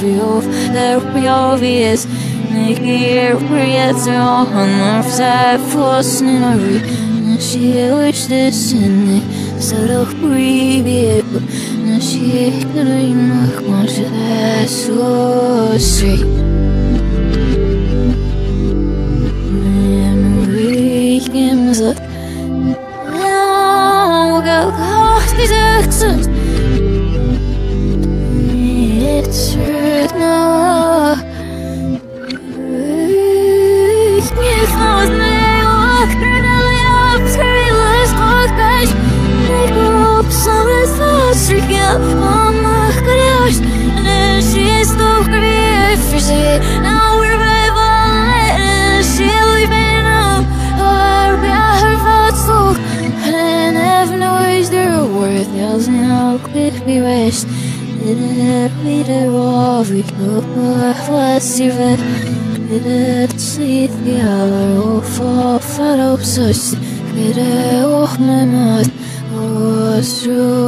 you There be obvious Make real to all nerves I force in a re She wish this in Now she could have much that so straight Memory games up Now go das, ich geb, Mama, Gott, and then she's so great for she, now we're by and she leaving up, or be her thoughts so, and have no is there worth, yells now, quick be wished, did it, we did all, we go, what's your vet, Gide sit gjallar og få fara upp sust Gide åkne mat og stro